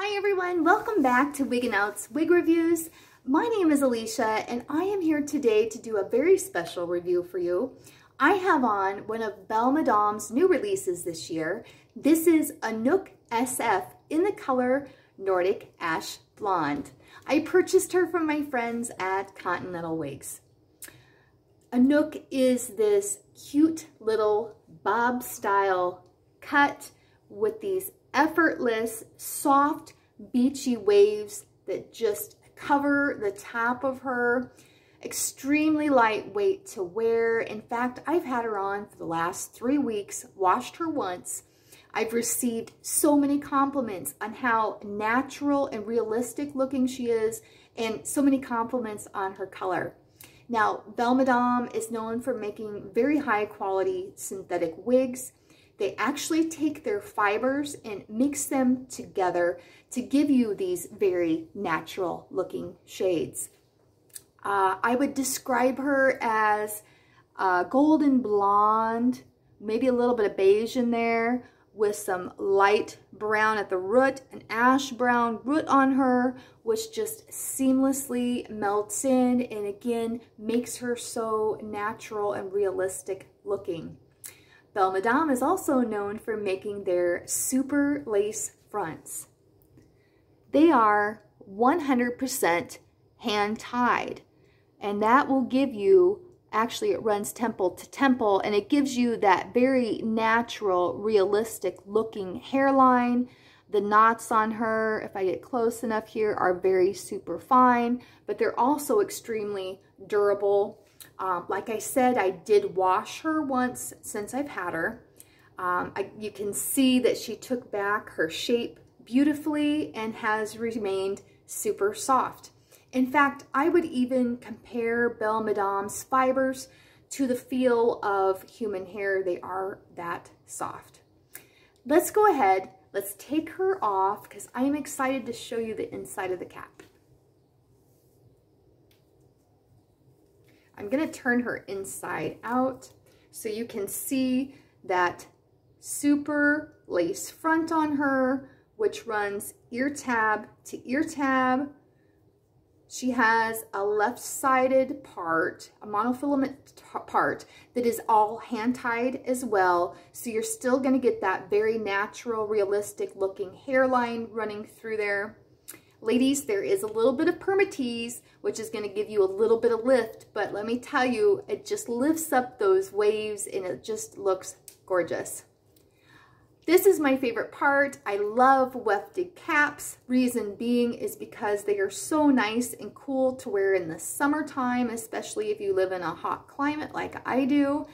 Hi everyone, welcome back to Wigginouts Wig Reviews. My name is Alicia and I am here today to do a very special review for you. I have on one of Belle Madame's new releases this year. This is Anouk SF in the color Nordic Ash Blonde. I purchased her from my friends at Continental Wigs. Anouk is this cute little bob style cut with these effortless, soft, beachy waves that just cover the top of her. Extremely lightweight to wear. In fact, I've had her on for the last three weeks, washed her once. I've received so many compliments on how natural and realistic looking she is and so many compliments on her color. Now, Belle Madame is known for making very high quality synthetic wigs. They actually take their fibers and mix them together to give you these very natural looking shades. Uh, I would describe her as a golden blonde, maybe a little bit of beige in there with some light brown at the root, an ash brown root on her, which just seamlessly melts in and again makes her so natural and realistic looking. Belle Madame is also known for making their super lace fronts. They are 100% hand tied and that will give you actually it runs temple to temple and it gives you that very natural realistic looking hairline the knots on her if I get close enough here are very super fine but they're also extremely durable um, like I said, I did wash her once since I've had her. Um, I, you can see that she took back her shape beautifully and has remained super soft. In fact, I would even compare Belle Madame's fibers to the feel of human hair. They are that soft. Let's go ahead. Let's take her off because I'm excited to show you the inside of the cap. I'm to turn her inside out so you can see that super lace front on her, which runs ear tab to ear tab. She has a left-sided part, a monofilament part that is all hand-tied as well. So you're still to get that very natural, realistic looking hairline running through there. Ladies, there is a little bit of permatease, which is going to give you a little bit of lift, but let me tell you, it just lifts up those waves and it just looks gorgeous. This is my favorite part. I love wefted caps. Reason being is because they are so nice and cool to wear in the summertime, especially if you live in a hot climate like I do.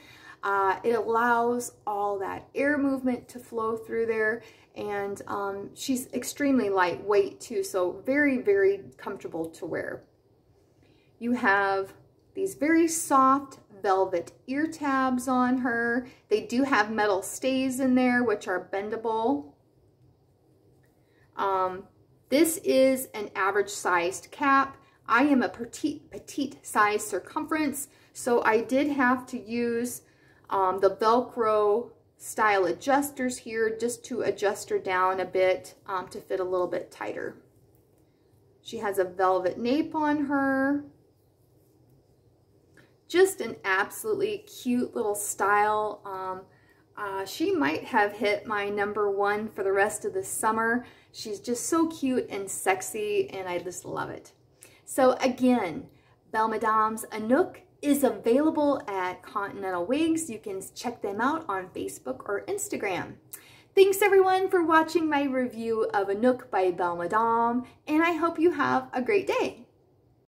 Uh, it allows all that air movement to flow through there and um, she's extremely lightweight too, so very, very comfortable to wear. You have these very soft velvet ear tabs on her. They do have metal stays in there, which are bendable. Um, this is an average sized cap. I am a petite, petite size circumference, so I did have to use um, the Velcro style adjusters here just to adjust her down a bit um, to fit a little bit tighter. She has a velvet nape on her. Just an absolutely cute little style. Um, uh, she might have hit my number one for the rest of the summer. She's just so cute and sexy and I just love it. So again, Belle Madame's Anouk is available at Continental Wigs. You can check them out on Facebook or Instagram. Thanks everyone for watching my review of Anouk by Belle Madame, and I hope you have a great day.